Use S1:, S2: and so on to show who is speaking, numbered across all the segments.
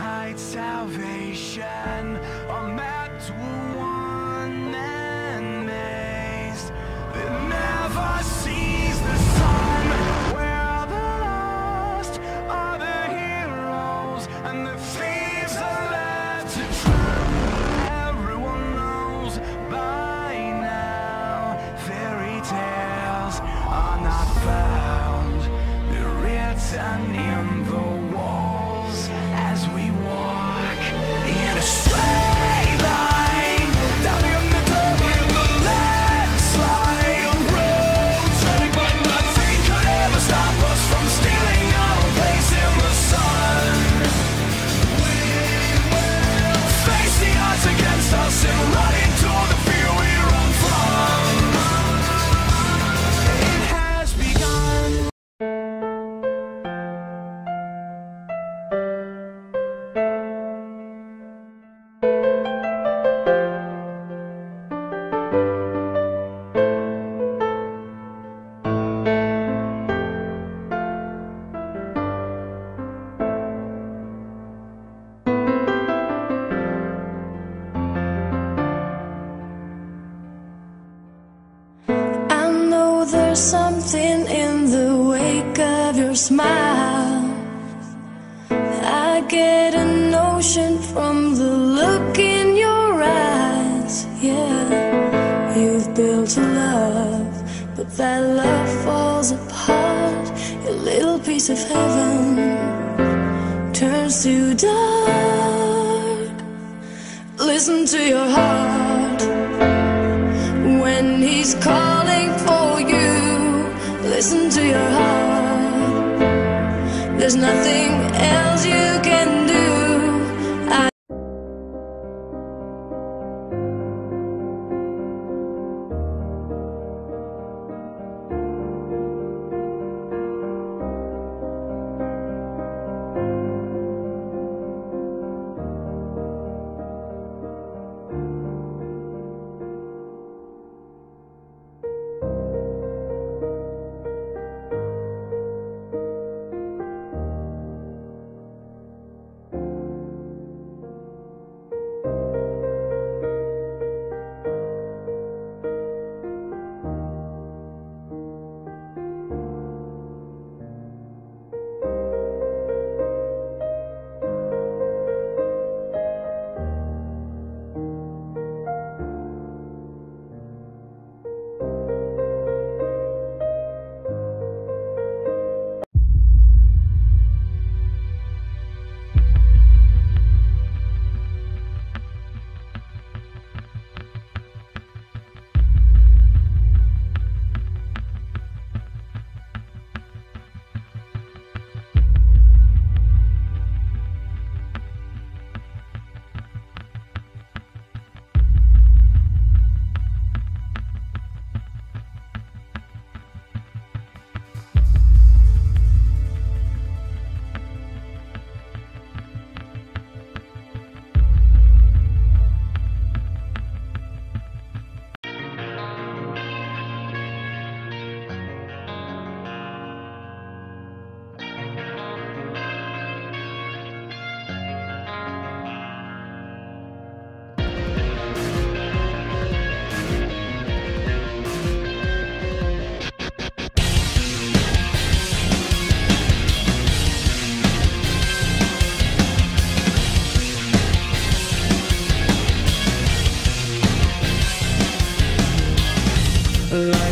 S1: hide salvation are mapped to one and mazed that
S2: never sees. There's something in the wake of your smile. I get a notion from the look in your eyes. Yeah, you've built a love, but that love falls apart. Your little piece of heaven turns to dark. Listen to your heart when he's calling. Listen to your heart. There's nothing else you can do.
S1: light.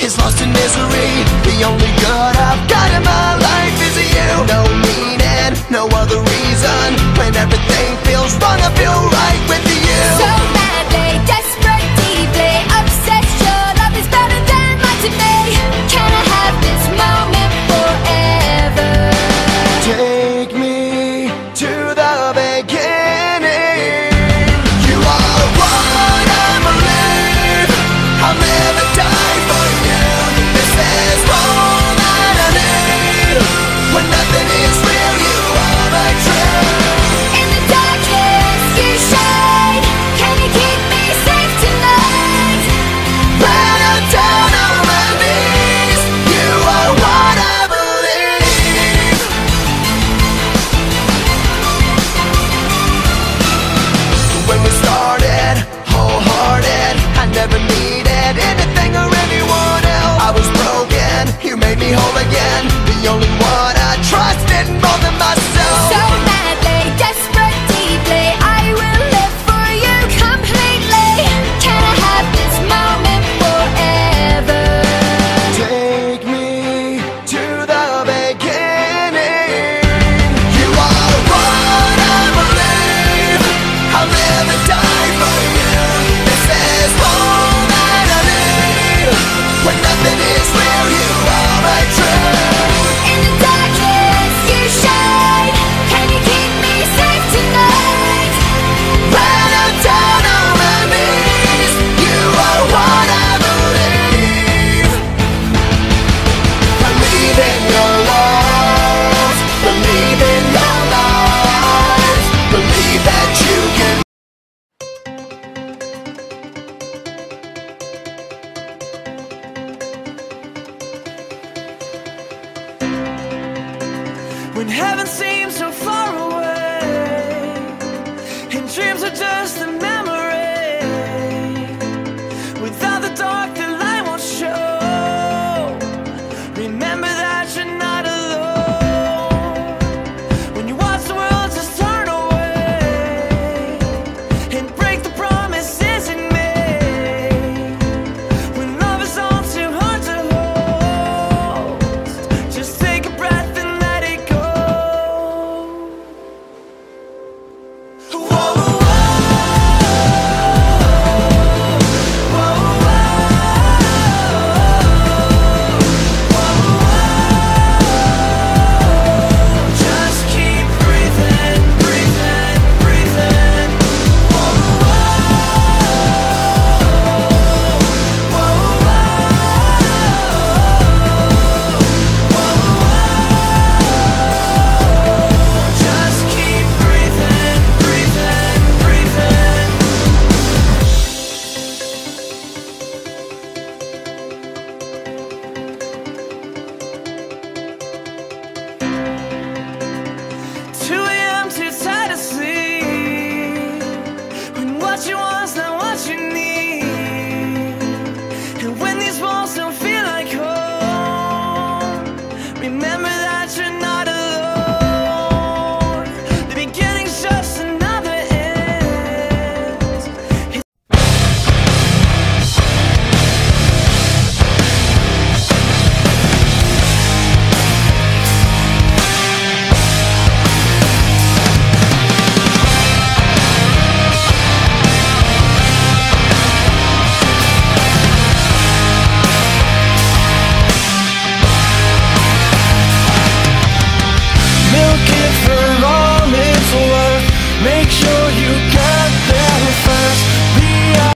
S3: Is lost in misery. The only good I've got in my life is you. No meaning, no other reason. When everything feels wrong, I feel right with you. Remember